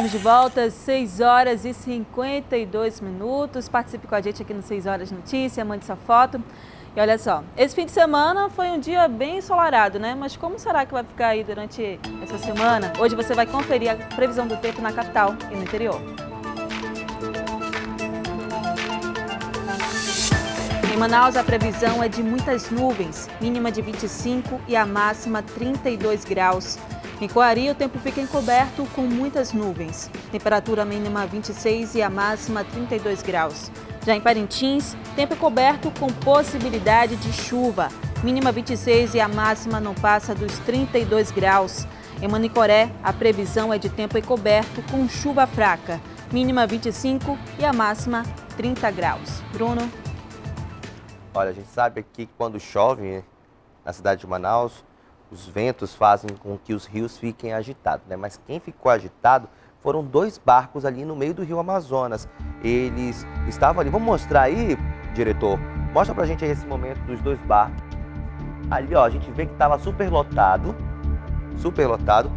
Estamos de volta às 6 horas e 52 minutos. Participe com a gente aqui no 6 Horas Notícia, mande sua foto. E olha só, esse fim de semana foi um dia bem ensolarado, né? Mas como será que vai ficar aí durante essa semana? Hoje você vai conferir a previsão do tempo na capital e no interior. Em Manaus, a previsão é de muitas nuvens, mínima de 25 e a máxima 32 graus. Em Coari, o tempo fica encoberto com muitas nuvens. Temperatura mínima 26 e a máxima 32 graus. Já em Parintins, tempo coberto com possibilidade de chuva. Mínima 26 e a máxima não passa dos 32 graus. Em Manicoré, a previsão é de tempo encoberto com chuva fraca. Mínima 25 e a máxima 30 graus. Bruno? Olha, a gente sabe que quando chove né, na cidade de Manaus, os ventos fazem com que os rios fiquem agitados, né? Mas quem ficou agitado foram dois barcos ali no meio do rio Amazonas. Eles estavam ali. Vamos mostrar aí, diretor? Mostra pra gente aí esse momento dos dois barcos. Ali, ó, a gente vê que estava super lotado, super lotado.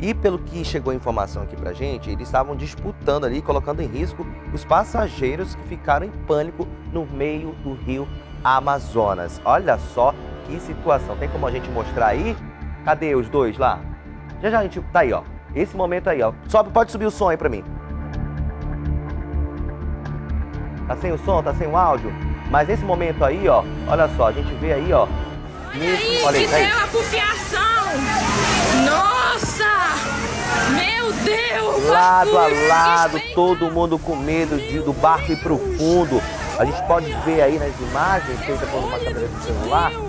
E pelo que chegou a informação aqui pra gente, eles estavam disputando ali, colocando em risco os passageiros que ficaram em pânico no meio do rio Amazonas. Olha só que situação. Tem como a gente mostrar aí? Cadê os dois lá? Já já a gente tá aí, ó. Esse momento aí, ó. Sobe, pode subir o som aí pra mim. Tá sem o som, tá sem o áudio. Mas esse momento aí, ó, olha só, a gente vê aí, ó. Nesse, olha aí, tá aí. por fiação! Nossa! Meu Deus! Lado a lado, todo mundo com medo de, do barco ir pro fundo. A gente pode ver aí nas imagens feitas por uma câmera de celular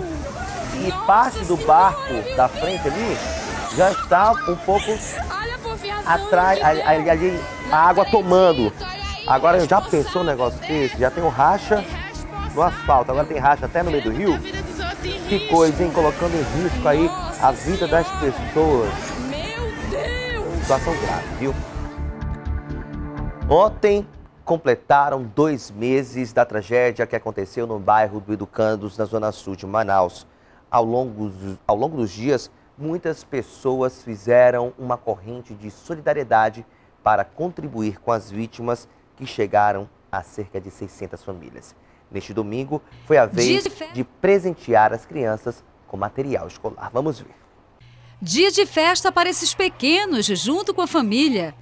e parte do barco da frente ali já está um pouco atrás, ali, ali, a água tomando. Agora já pensou um negócio desse? Já tem um racha no asfalto, agora tem racha até no meio do rio. Que coisa, hein? Colocando em risco aí a vida das pessoas. Situação grave, viu? Ontem completaram dois meses da tragédia que aconteceu no bairro do Educandos, na zona sul de Manaus. Ao longo, ao longo dos dias, muitas pessoas fizeram uma corrente de solidariedade para contribuir com as vítimas que chegaram a cerca de 600 famílias. Neste domingo, foi a vez de presentear as crianças com material escolar. Vamos ver. Dia de festa para esses pequenos, junto com a família.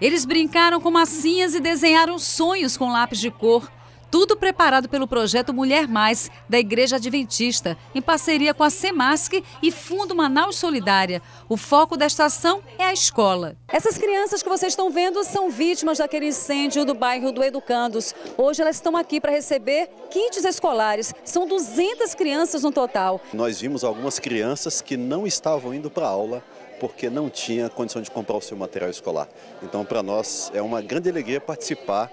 Eles brincaram com massinhas e desenharam sonhos com lápis de cor. Tudo preparado pelo projeto Mulher Mais, da Igreja Adventista, em parceria com a Semasc e Fundo Manaus Solidária. O foco desta ação é a escola. Essas crianças que vocês estão vendo são vítimas daquele incêndio do bairro do Educandos. Hoje elas estão aqui para receber kits escolares. São 200 crianças no total. Nós vimos algumas crianças que não estavam indo para a aula porque não tinha condição de comprar o seu material escolar. Então, para nós, é uma grande alegria participar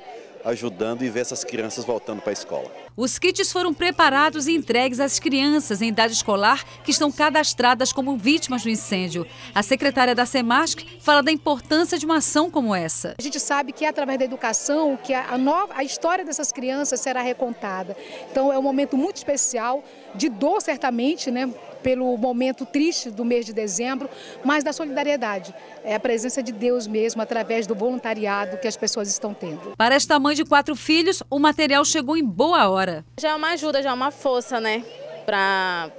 ajudando e ver essas crianças voltando para a escola. Os kits foram preparados e entregues às crianças em idade escolar que estão cadastradas como vítimas do incêndio. A secretária da SEMASC fala da importância de uma ação como essa. A gente sabe que é através da educação que a, nova, a história dessas crianças será recontada. Então é um momento muito especial, de dor certamente, né? pelo momento triste do mês de dezembro, mas da solidariedade. É a presença de Deus mesmo através do voluntariado que as pessoas estão tendo. Para esta mãe de quatro filhos, o material chegou em boa hora. Já é uma ajuda, já é uma força, né? Para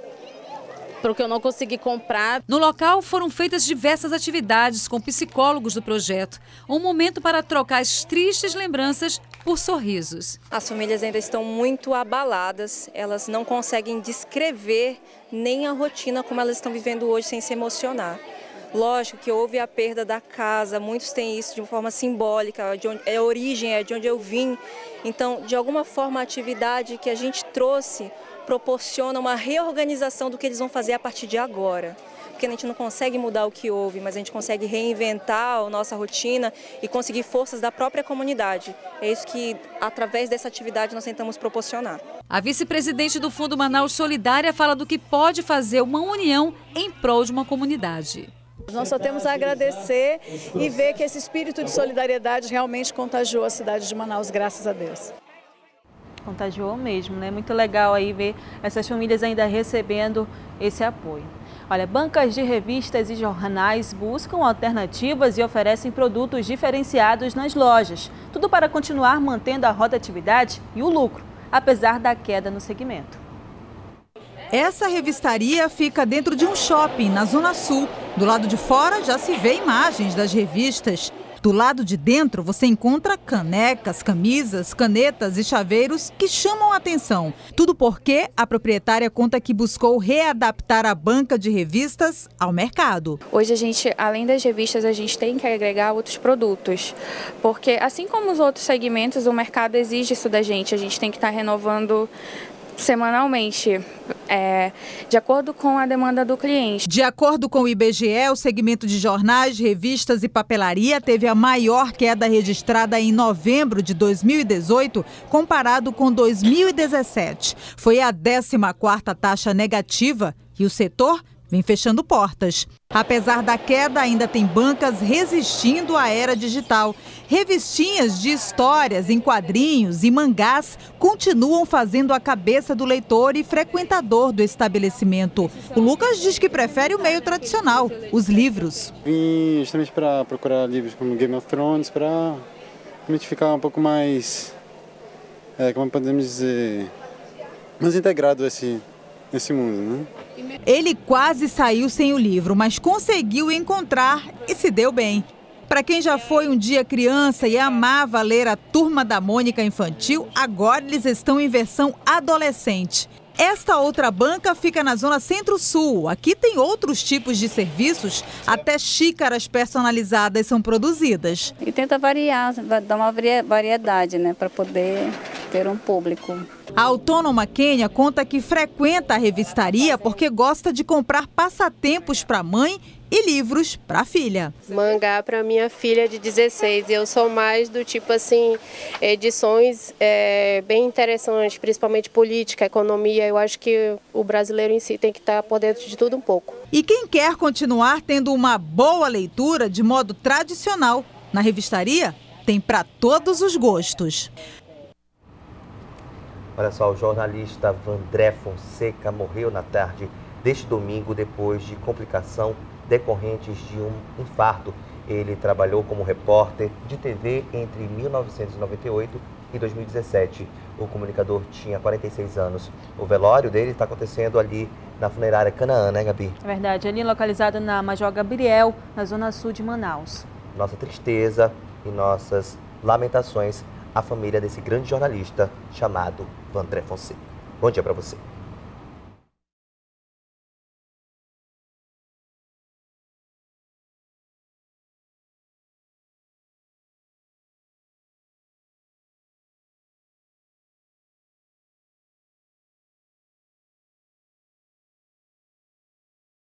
porque eu não consegui comprar. No local foram feitas diversas atividades com psicólogos do projeto. Um momento para trocar as tristes lembranças por sorrisos. As famílias ainda estão muito abaladas, elas não conseguem descrever nem a rotina como elas estão vivendo hoje sem se emocionar. Lógico que houve a perda da casa, muitos têm isso de uma forma simbólica, de onde, é a origem, é de onde eu vim. Então, de alguma forma, a atividade que a gente trouxe proporciona uma reorganização do que eles vão fazer a partir de agora. Porque a gente não consegue mudar o que houve, mas a gente consegue reinventar a nossa rotina e conseguir forças da própria comunidade. É isso que, através dessa atividade, nós tentamos proporcionar. A vice-presidente do Fundo Manaus Solidária fala do que pode fazer uma união em prol de uma comunidade. Nós só temos a agradecer e ver que esse espírito de solidariedade realmente contagiou a cidade de Manaus, graças a Deus. Contagiou mesmo, né? Muito legal aí ver essas famílias ainda recebendo esse apoio. Olha, bancas de revistas e jornais buscam alternativas e oferecem produtos diferenciados nas lojas. Tudo para continuar mantendo a rotatividade e o lucro, apesar da queda no segmento. Essa revistaria fica dentro de um shopping na Zona Sul. Do lado de fora já se vê imagens das revistas. Do lado de dentro você encontra canecas, camisas, canetas e chaveiros que chamam a atenção. Tudo porque a proprietária conta que buscou readaptar a banca de revistas ao mercado. Hoje a gente, além das revistas, a gente tem que agregar outros produtos, porque assim como os outros segmentos, o mercado exige isso da gente. A gente tem que estar renovando semanalmente, é, de acordo com a demanda do cliente. De acordo com o IBGE, o segmento de jornais, revistas e papelaria teve a maior queda registrada em novembro de 2018, comparado com 2017. Foi a 14ª taxa negativa e o setor vem fechando portas. Apesar da queda, ainda tem bancas resistindo à era digital. Revistinhas de histórias em quadrinhos e mangás continuam fazendo a cabeça do leitor e frequentador do estabelecimento. O Lucas diz que prefere o meio tradicional, os livros. Vim justamente para procurar livros como Game of Thrones, para ficar um pouco mais, é, como podemos dizer, mais integrado esse, esse mundo, né? Ele quase saiu sem o livro, mas conseguiu encontrar e se deu bem. Para quem já foi um dia criança e amava ler a Turma da Mônica infantil, agora eles estão em versão adolescente. Esta outra banca fica na zona centro-sul. Aqui tem outros tipos de serviços, até xícaras personalizadas são produzidas. E tenta variar, dar uma variedade, né, para poder ter um público. A autônoma Kênia conta que frequenta a revistaria porque gosta de comprar passatempos para a mãe e livros para a filha. Mangá para minha filha de 16. Eu sou mais do tipo assim, edições é, bem interessantes, principalmente política, economia. Eu acho que o brasileiro em si tem que estar por dentro de tudo um pouco. E quem quer continuar tendo uma boa leitura de modo tradicional na revistaria, tem para todos os gostos. Olha só, o jornalista Vandré Fonseca morreu na tarde deste domingo depois de complicação decorrentes de um infarto. Ele trabalhou como repórter de TV entre 1998 e 2017. O comunicador tinha 46 anos. O velório dele está acontecendo ali na funerária Canaã, né, Gabi? É verdade, ali localizada na Major Gabriel, na zona sul de Manaus. Nossa tristeza e nossas lamentações à família desse grande jornalista chamado Vandré Fonseca. Bom dia para você.